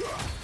Gah!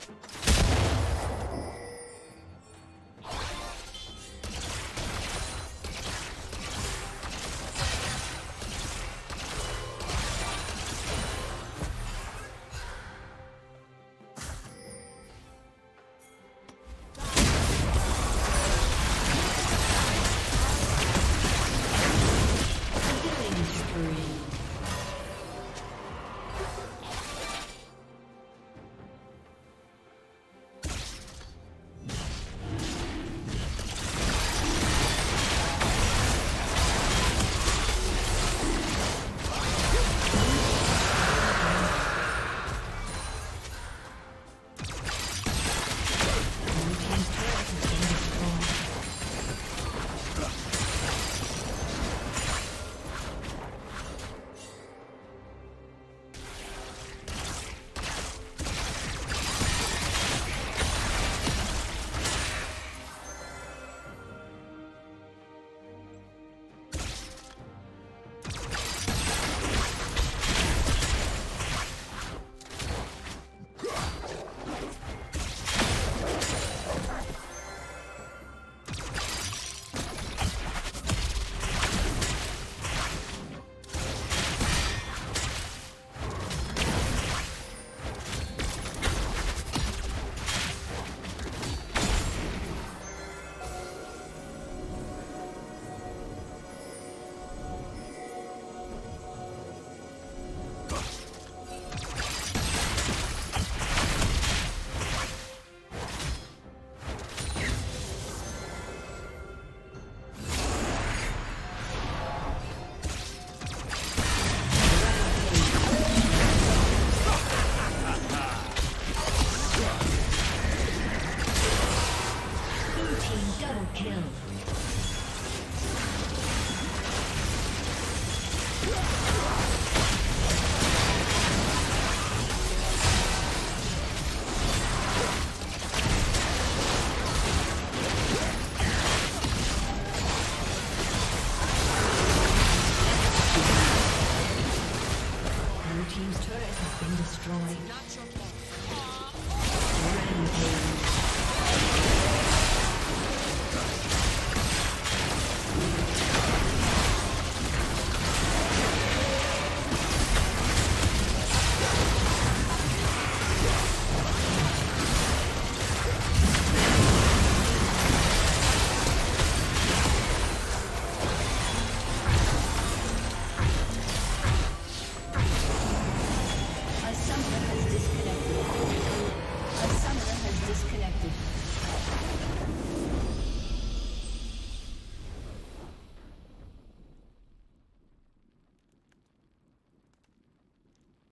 Double kill.